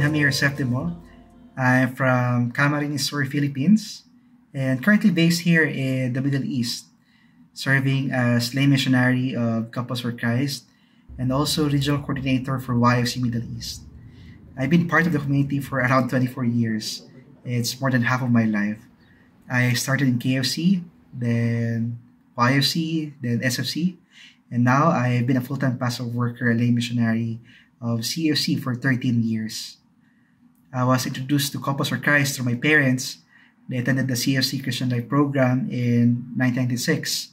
Mayor Septimo. I'm from Camarines Sur, Philippines, and currently based here in the Middle East, serving as lay missionary of Couples for Christ and also regional coordinator for YFC Middle East. I've been part of the community for around 24 years. It's more than half of my life. I started in KFC, then YFC, then SFC, and now I've been a full-time pastor worker, lay missionary of CFC for 13 years. I was introduced to Couples for Christ through my parents. They attended the CFC Christian Life program in 1996,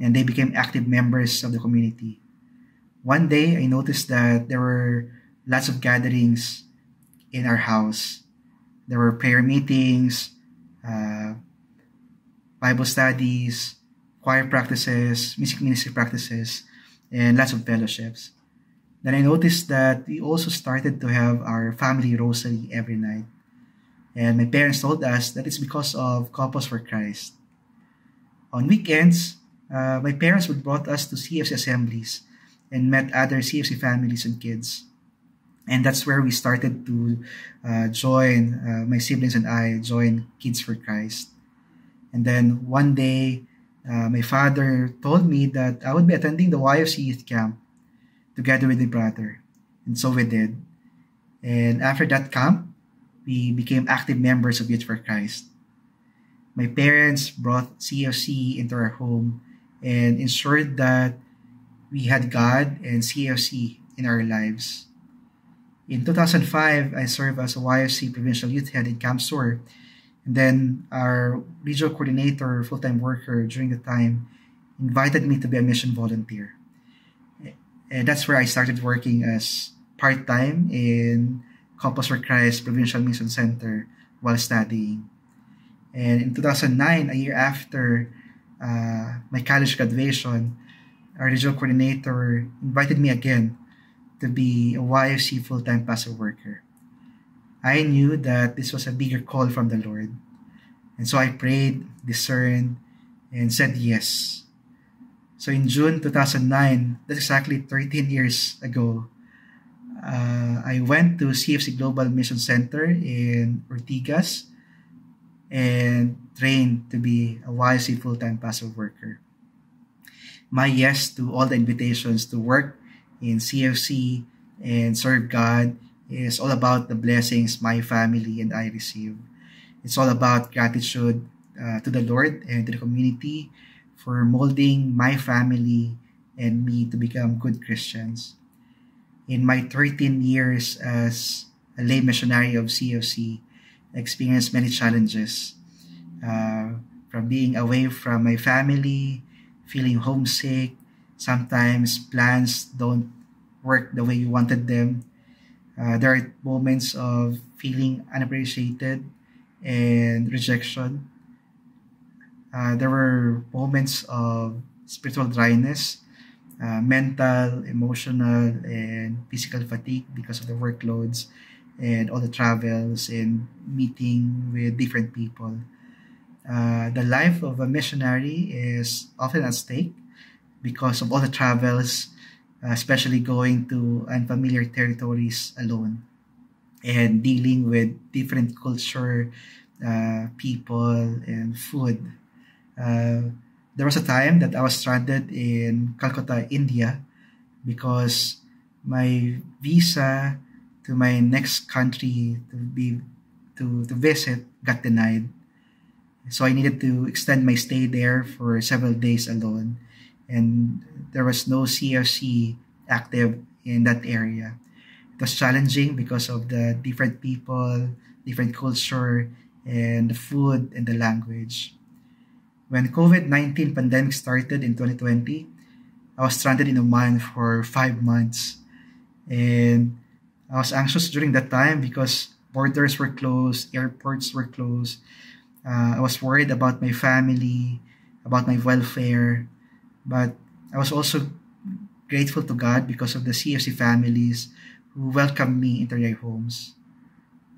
and they became active members of the community. One day, I noticed that there were lots of gatherings in our house. There were prayer meetings, uh, Bible studies, choir practices, music ministry practices, and lots of fellowships. Then I noticed that we also started to have our family rosary every night. And my parents told us that it's because of Couples for Christ. On weekends, uh, my parents would brought us to CFC assemblies and met other CFC families and kids. And that's where we started to uh, join, uh, my siblings and I joined Kids for Christ. And then one day, uh, my father told me that I would be attending the YFC youth camp together with my brother. And so we did. And after that camp, we became active members of Youth for Christ. My parents brought CFC into our home and ensured that we had God and CFC in our lives. In 2005, I served as a YFC provincial youth head in CamSur, and then our regional coordinator, full-time worker during the time, invited me to be a mission volunteer. And that's where I started working as part-time in Couples for Christ Provincial Mission Center while studying. And in 2009, a year after uh, my college graduation, our regional coordinator invited me again to be a YFC full-time pastor worker. I knew that this was a bigger call from the Lord. And so I prayed, discerned, and said yes. So in June 2009, that's exactly 13 years ago, uh, I went to CFC Global Mission Center in Ortigas and trained to be a YFC full-time pastor worker. My yes to all the invitations to work in CFC and serve God is all about the blessings my family and I receive. It's all about gratitude uh, to the Lord and to the community for molding my family and me to become good Christians. In my 13 years as a lay missionary of CFC, I experienced many challenges. Uh, from being away from my family, feeling homesick, sometimes plans don't work the way you wanted them. Uh, there are moments of feeling unappreciated and rejection. Uh, there were moments of spiritual dryness, uh, mental, emotional, and physical fatigue because of the workloads and all the travels and meeting with different people. Uh, the life of a missionary is often at stake because of all the travels, uh, especially going to unfamiliar territories alone and dealing with different culture, uh, people, and food. Uh, there was a time that I was stranded in Calcutta, India, because my visa to my next country to be to, to visit got denied. So I needed to extend my stay there for several days alone. And there was no CFC active in that area. It was challenging because of the different people, different culture, and the food and the language. When COVID-19 pandemic started in 2020, I was stranded in Oman for five months. And I was anxious during that time because borders were closed, airports were closed. Uh, I was worried about my family, about my welfare. But I was also grateful to God because of the CFC families who welcomed me into their homes.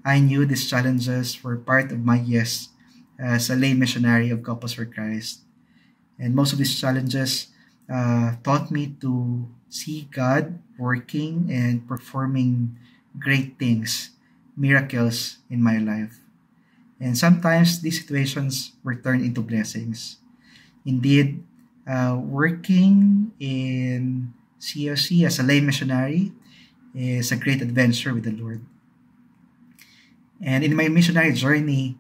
I knew these challenges were part of my yes as a lay missionary of Couples for Christ. And most of these challenges uh, taught me to see God working and performing great things miracles in my life. And sometimes these situations were turned into blessings. Indeed, uh, working in COC as a lay missionary is a great adventure with the Lord. And in my missionary journey,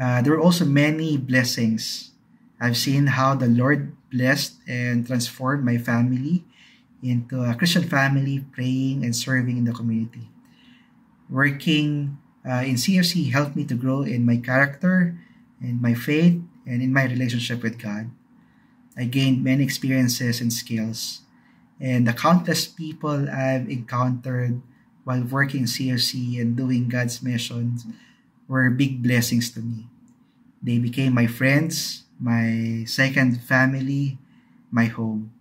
uh, there were also many blessings. I've seen how the Lord blessed and transformed my family into a Christian family, praying and serving in the community. Working uh, in CFC helped me to grow in my character and my faith and in my relationship with God. I gained many experiences and skills, and the countless people I've encountered while working in CFC and doing God's missions were big blessings to me. They became my friends, my second family, my home.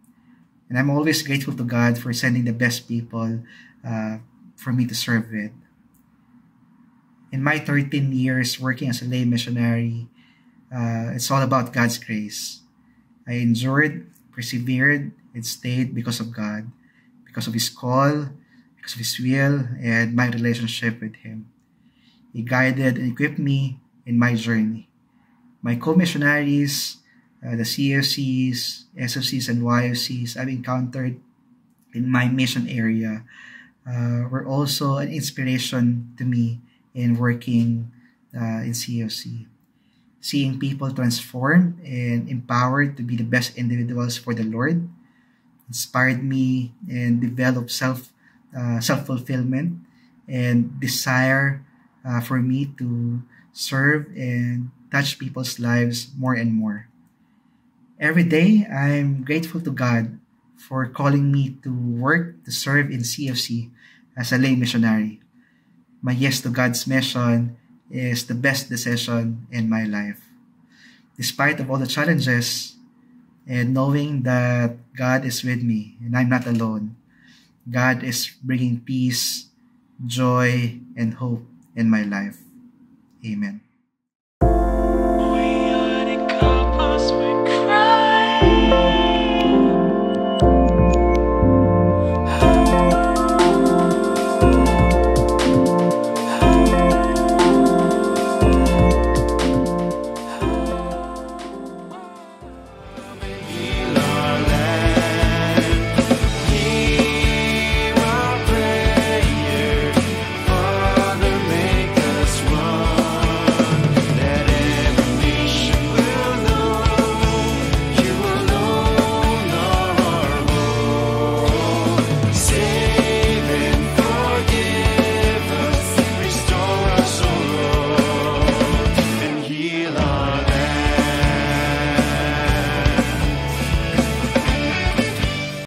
And I'm always grateful to God for sending the best people uh, for me to serve with. In my 13 years working as a lay missionary, uh, it's all about God's grace. I endured, persevered, and stayed because of God, because of His call, because of His will, and my relationship with Him. He guided and equipped me in my journey. My co-missionaries, uh, the CFCs, SFCs, and YFCs I've encountered in my mission area uh, were also an inspiration to me in working uh, in CFC. Seeing people transformed and empowered to be the best individuals for the Lord inspired me and developed self uh, self fulfillment and desire uh, for me to serve and touch people's lives more and more. Every day, I'm grateful to God for calling me to work to serve in CFC as a lay missionary. My yes to God's mission is the best decision in my life. Despite of all the challenges and knowing that God is with me and I'm not alone, God is bringing peace, joy, and hope in my life. Amen.